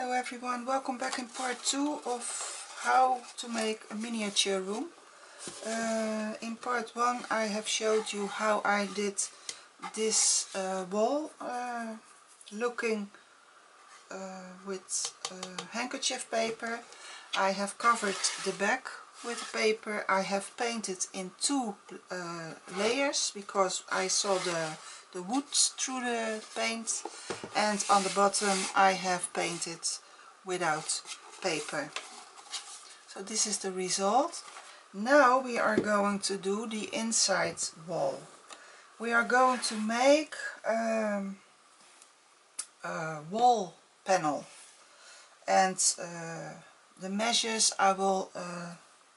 Hello everyone, welcome back in part 2 of how to make a miniature room. Uh, in part 1 I have showed you how I did this uh, wall uh, looking uh, with uh, handkerchief paper. I have covered the back with paper. I have painted in two uh, layers because I saw the the wood through the paint and on the bottom I have painted without paper. So this is the result. Now we are going to do the inside wall. We are going to make um, a wall panel and uh, the measures I will uh,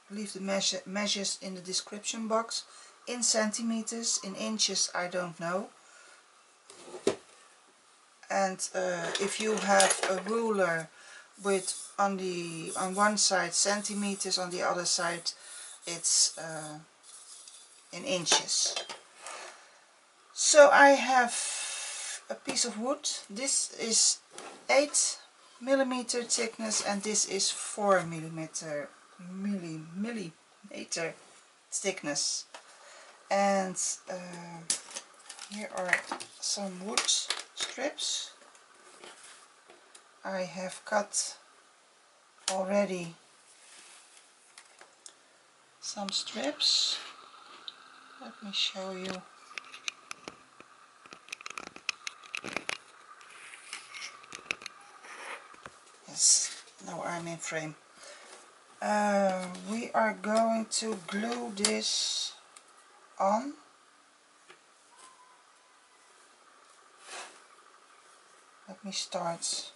leave the measure, measures in the description box in centimeters, in inches I don't know and uh, if you have a ruler with on the on one side centimeters on the other side it's uh, in inches. So I have a piece of wood. This is 8 millimeter thickness and this is 4 millimeter milli, millimeter thickness. And uh, here are some wood strips. I have cut already some strips. Let me show you. Yes now I'm in frame. Uh, we are going to glue this on me start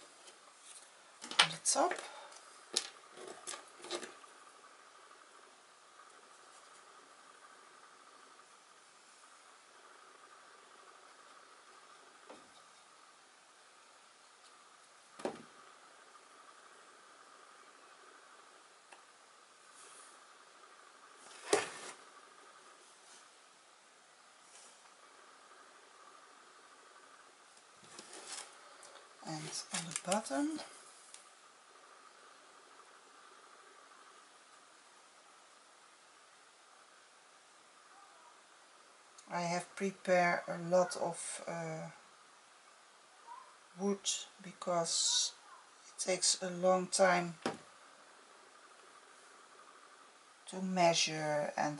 on the top on the bottom I have prepared a lot of uh, wood because it takes a long time to measure and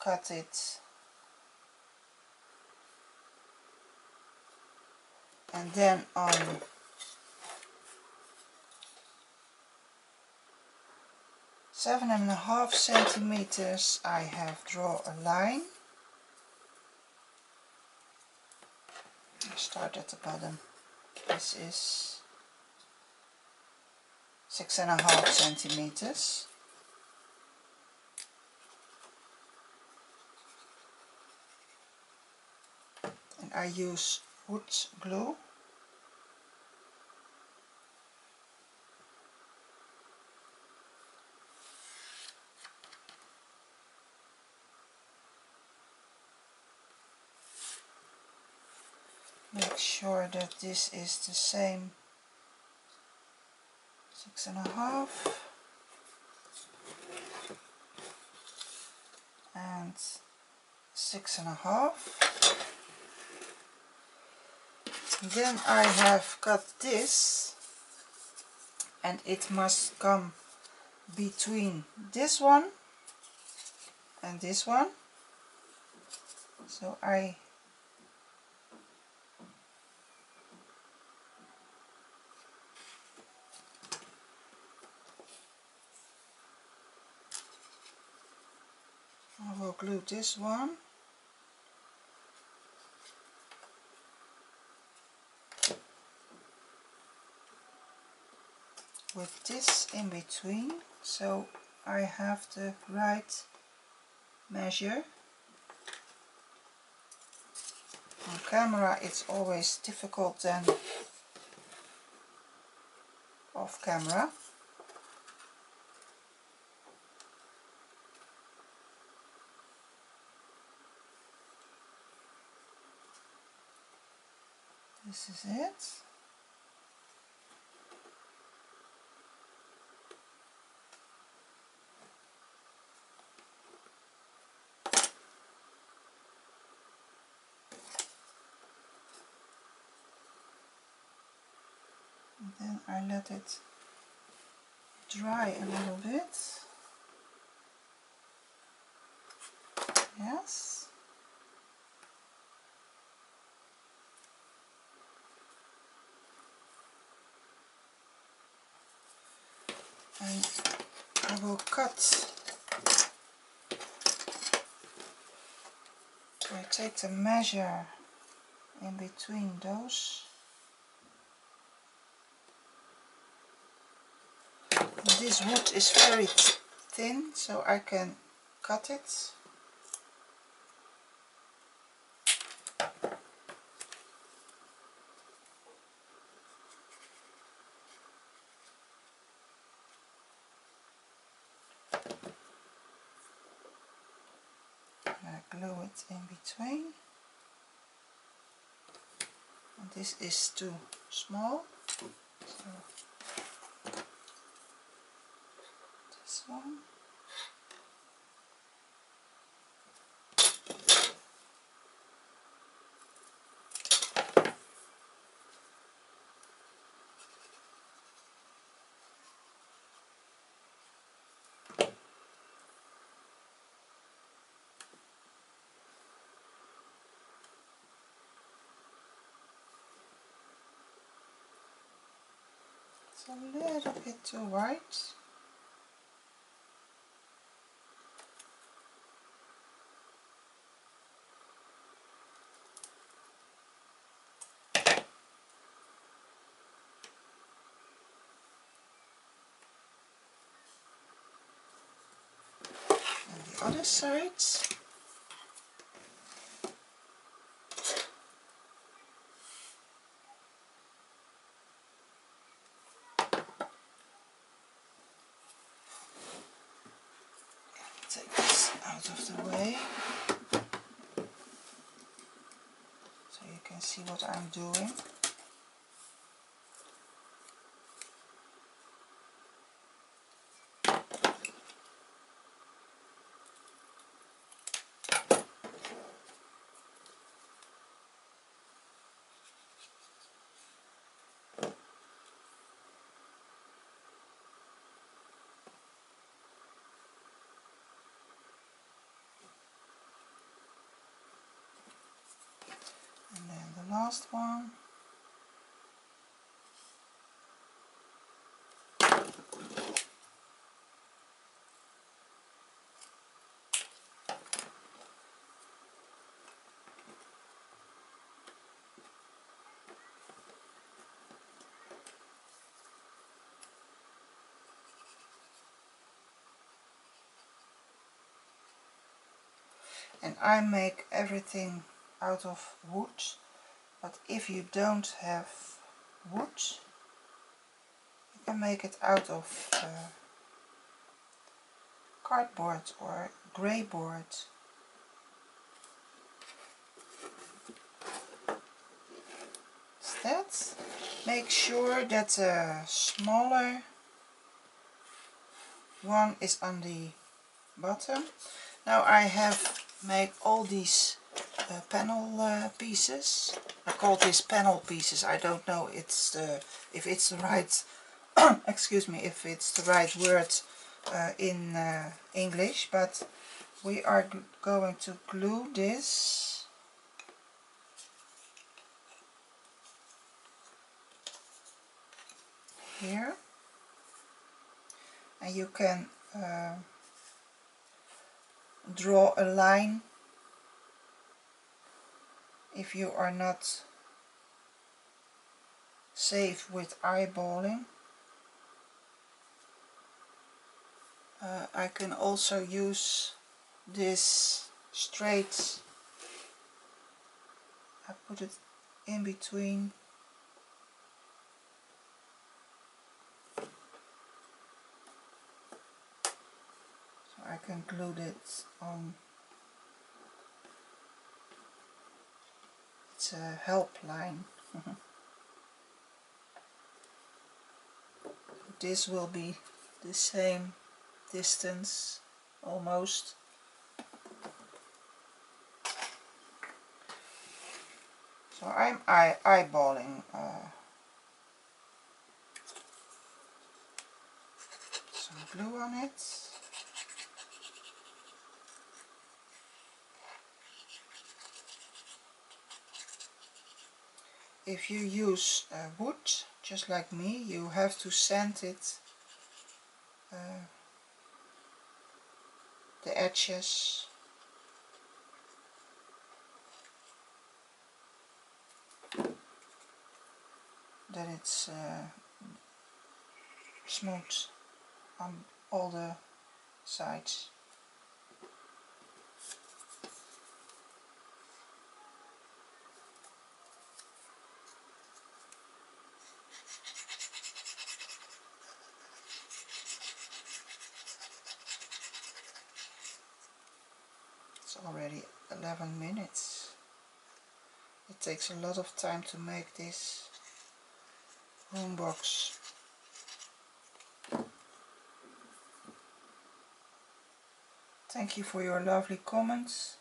cut it and then on seven and a half centimeters I have draw a line. Start at the bottom. This is six and a half centimeters. And I use wood glue. Make sure that this is the same. Six and a half. And six and a half then I have cut this and it must come between this one and this one. So I I will glue this one with this in between. So I have the right measure. On camera it's always difficult than off camera. This is it and then I let it dry a little bit. Yes. And I will cut. I take the measure in between those this wood is very thin so I can cut it. I glue it in between. And this is too small. So this one It's a little bit too white. And the other side. take this out of the way so you can see what I'm doing. And then the last one. And I make everything out of wood. But if you don't have wood you can make it out of uh, cardboard or grey board. That make sure that the smaller one is on the bottom. Now I have made all these panel uh, pieces. I call this panel pieces. I don't know it's the, if it's the right, excuse me, if it's the right word uh, in uh, English, but we are going to glue this here and you can uh, draw a line if you are not safe with eyeballing. Uh, I can also use this straight, I put it in between. So I can glue it on it's a uh, helpline. this will be the same distance almost. So I'm eye eyeballing. Uh, some glue on it. If you use uh, wood, just like me, you have to sand it uh, the edges that it's uh, smooth on all the sides. It's already 11 minutes. It takes a lot of time to make this room box. Thank you for your lovely comments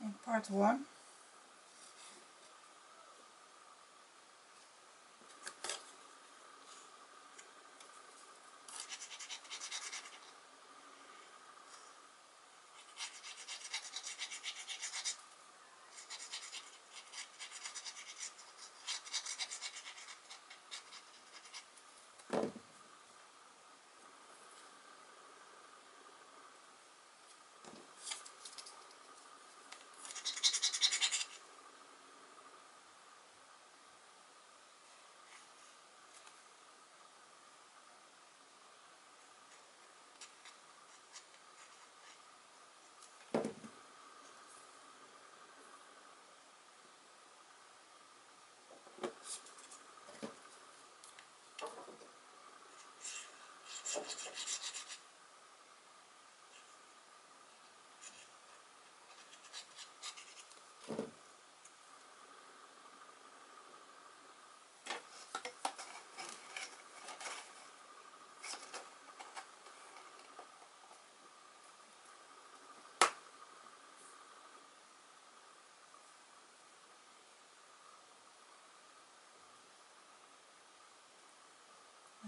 in part 1.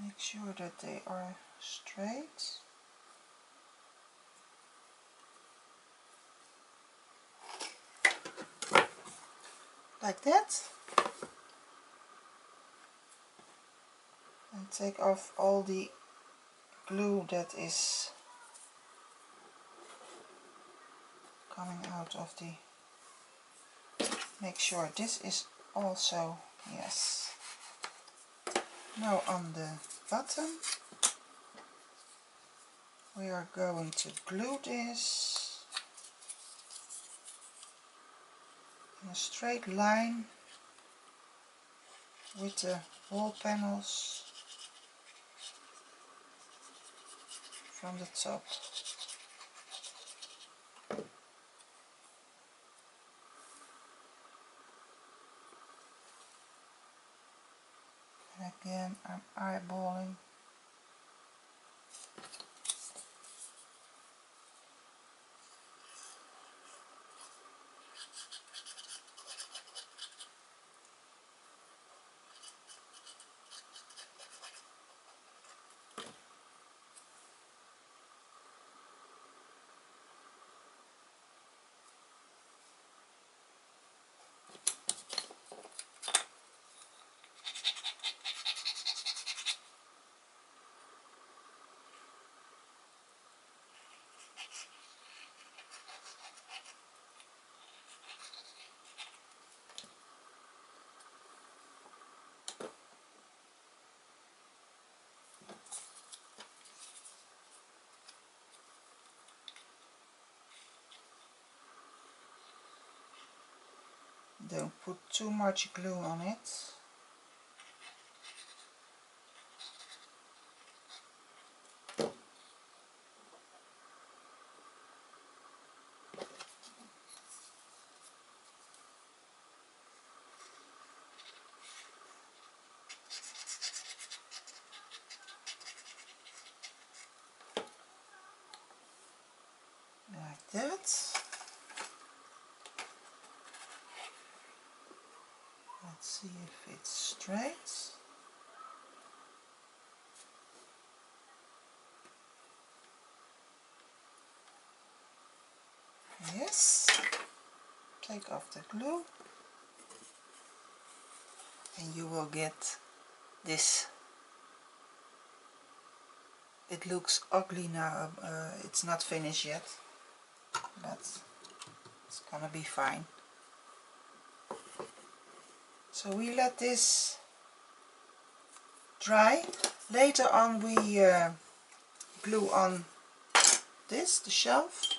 Make sure that they are straight. Like that. And take off all the glue that is coming out of the make sure this is also yes now on the bottom we are going to glue this in a straight line with the wall panels from the top. Again. I'm eyeballing don't put too much glue on it see if it's straight. Yes, take off the glue. And you will get this. It looks ugly now uh, it's not finished yet but it's gonna be fine so we let this dry. Later on we uh, glue on this the shelf.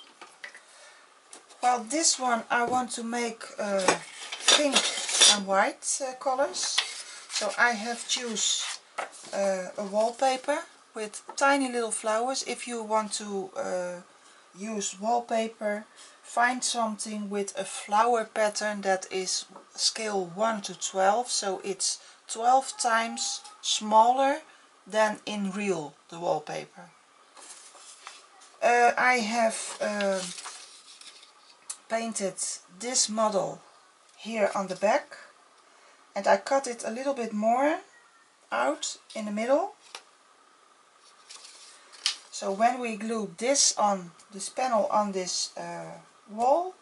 Well this one I want to make uh, pink and white uh, colors. So I have choose uh, a wallpaper with tiny little flowers. If you want to uh, use wallpaper find something with a flower pattern that is scale 1 to 12 so it's 12 times smaller than in real the wallpaper. Uh, I have uh, painted this model here on the back and I cut it a little bit more out in the middle. So when we glue this on this panel on this uh, wall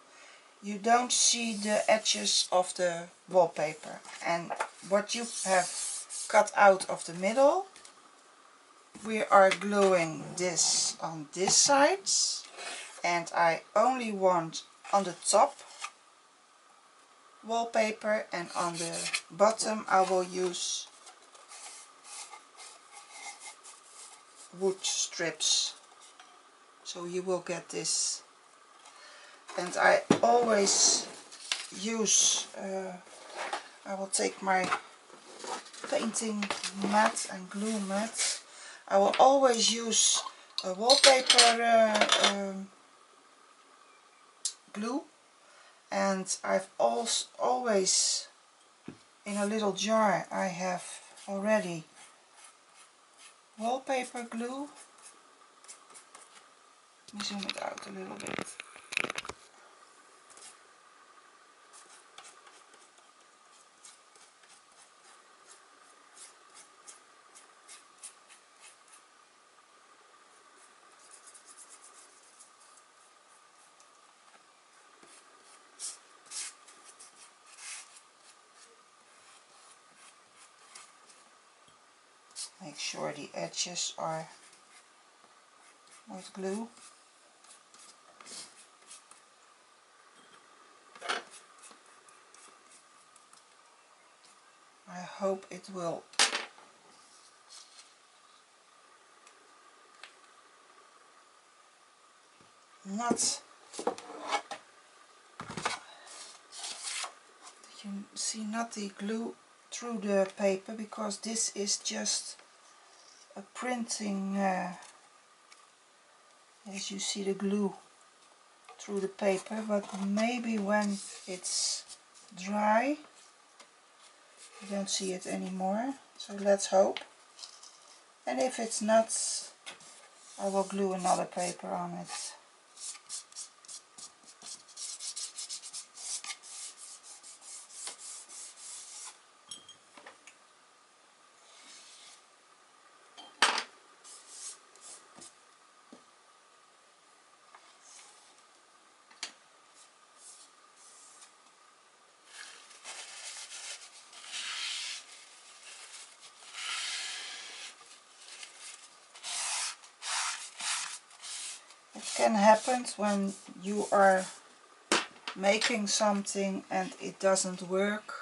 you don't see the edges of the wallpaper. And what you have cut out of the middle we are gluing this on this side and I only want on the top wallpaper and on the bottom I will use wood strips. So you will get this and I always use uh, I will take my painting mat and glue mat. I will always use a wallpaper uh, um, glue. And I've also always in a little jar I have already wallpaper glue. Let me zoom it out a little bit make sure the edges are with glue. I hope it will not you see not the glue through the paper because this is just a printing uh, as you see the glue through the paper but maybe when it's dry you don't see it anymore. So let's hope. And if it's not I will glue another paper on it can happen when you are making something and it doesn't work.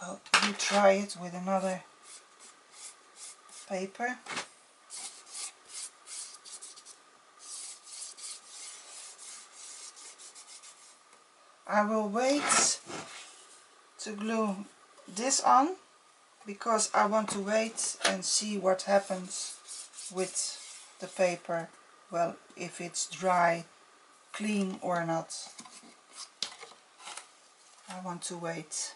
Well, you try it with another paper. I will wait to glue this on because I want to wait and see what happens with the paper well if it's dry clean or not. I want to wait.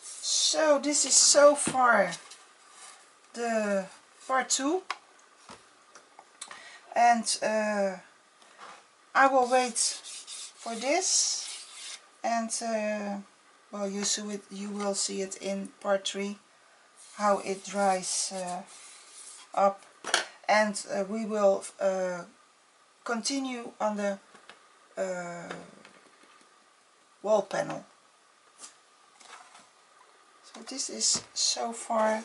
So this is so far the part 2 and uh, I will wait for this. And uh, well you see it you will see it in part 3 how it dries uh, up. And uh, we will uh, continue on the uh, wall panel. So this is so far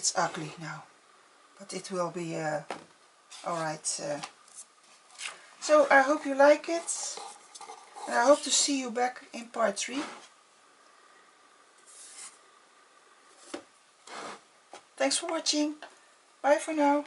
it's ugly now but it will be uh, alright uh. so I hope you like it and I hope to see you back in part 3 thanks for watching. Bye for now